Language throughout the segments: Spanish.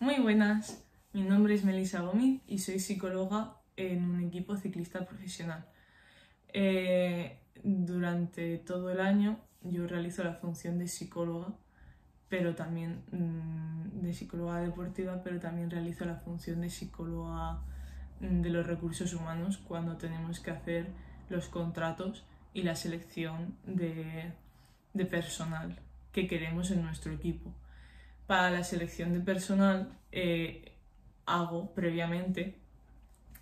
Muy buenas, mi nombre es Melissa Gómez y soy psicóloga en un equipo ciclista profesional. Eh, durante todo el año yo realizo la función de psicóloga, pero también mm, de psicóloga deportiva, pero también realizo la función de psicóloga mm, de los recursos humanos cuando tenemos que hacer los contratos y la selección de, de personal que queremos en nuestro equipo. Para la selección de personal eh, hago previamente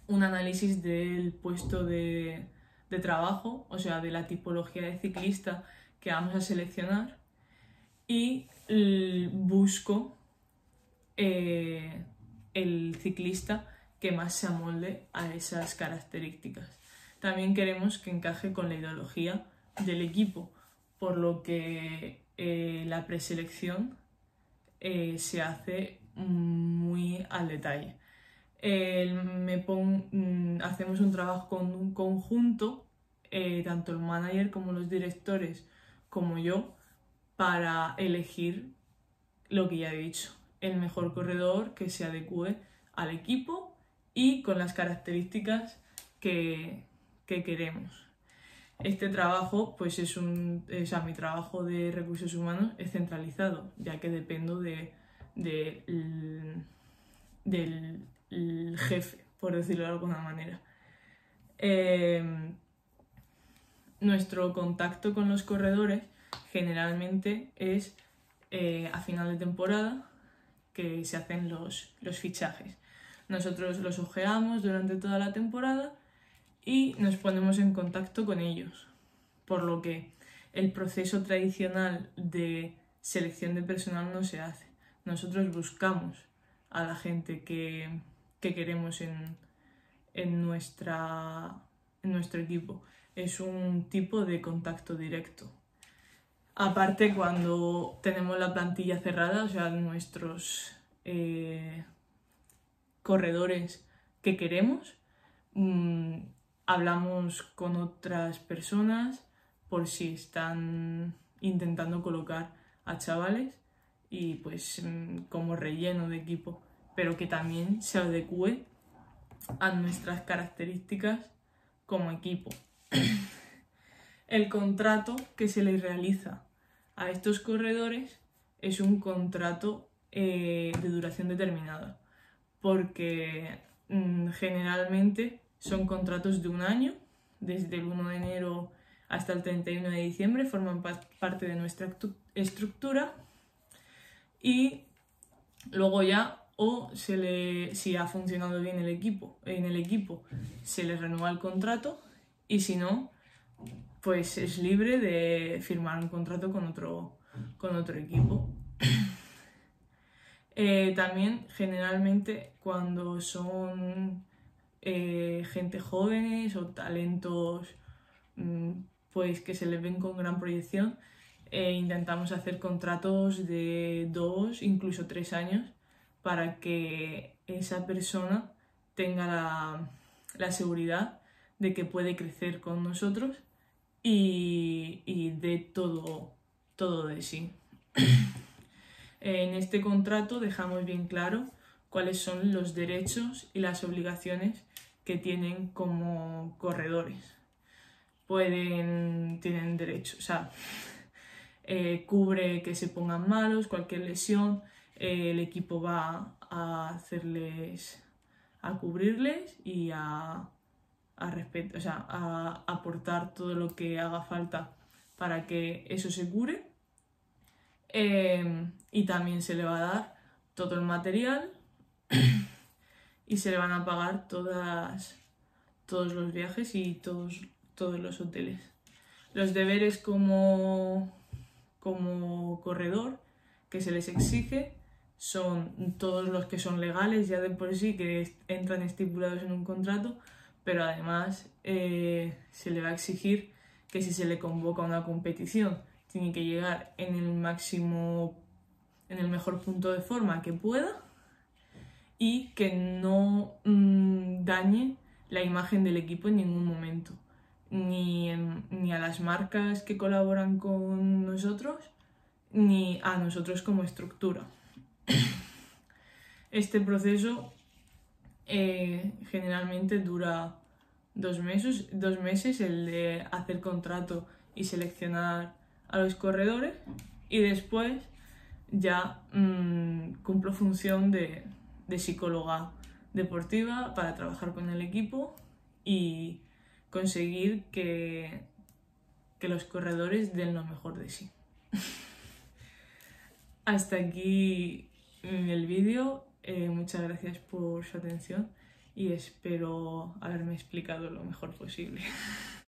un análisis del puesto de, trabajo, o sea, de la tipología de ciclista que vamos a seleccionar y busco eh, el ciclista que más se amolde a esas características. También queremos que encaje con la ideología del equipo, por lo que eh, la preselección eh, se hace muy al detalle. mm, hacemos un trabajo con un conjunto, eh, tanto el manager como los directores, como yo, para elegir lo que ya he dicho, el mejor corredor que se adecue al equipo y con las características que queremos. Este trabajo, pues es un, o sea, mi trabajo de recursos humanos es centralizado, ya que dependo de, del jefe, por decirlo de alguna manera. Em, nuestro contacto con los corredores generalmente es eh, a final de temporada que se hacen los, los fichajes. Nosotros los ojeamos durante toda la temporada y nos ponemos en contacto con ellos. Por lo que el proceso tradicional de selección de personal no se hace. Nosotros buscamos a la gente que, queremos en, nuestra, en nuestro equipo. Es un tipo de contacto directo. Aparte, cuando tenemos la plantilla cerrada, o sea, nuestros eh, corredores que queremos, mm, hablamos con otras personas por si están intentando colocar a chavales y pues mm, como relleno de equipo, pero que también se adecue a nuestras características como equipo. El contrato que se les realiza a estos corredores es un contrato eh, de duración determinada, porque mm, generalmente son contratos de un año, desde el 1 de enero hasta el 31 de diciembre, forman parte de nuestra estructura y luego ya o se le, si ha funcionado bien el equipo, en el equipo se le renueva el contrato y si no, pues es libre de firmar un contrato con otro, con otro equipo. Eh, también generalmente cuando son eh, gente jóvenes o talentos mm, pues que se les ven con gran proyección. e intentamos hacer contratos de dos, incluso tres años, para que esa persona tenga la, seguridad de que puede crecer con nosotros y, y de todo, todo de sí. en este contrato dejamos bien claro cuáles son los derechos y las obligaciones que tienen como corredores. Pueden, tienen derecho, o sea, eh, cubre que se pongan malos, cualquier lesión, eh, el equipo va a hacerles, a cubrirles y a, a, o sea, a aportar todo lo que haga falta para que eso se cure. Eh, y también se le va a dar todo el material y se le van a pagar todos los viajes y todos, todos los hoteles. Los deberes como, como corredor que se les exige son todos los que son legales ya de por sí, que entran estipulados en un contrato, pero además eh, se le va a exigir que si se le convoca a una competición tiene que llegar en el máximo, en el mejor punto de forma que pueda y que no mm, dañe la imagen del equipo en ningún momento, ni, ni a las marcas que colaboran con nosotros, ni a nosotros como estructura. Este proceso eh, generalmente dura dos meses, dos meses el de hacer contrato y seleccionar a los corredores y después ya mm, cumplo función de, de psicóloga deportiva para trabajar con el equipo y conseguir que, que los corredores den lo mejor de sí. Hasta aquí el vídeo. Eh, muchas gracias por su atención y espero haberme explicado lo mejor posible.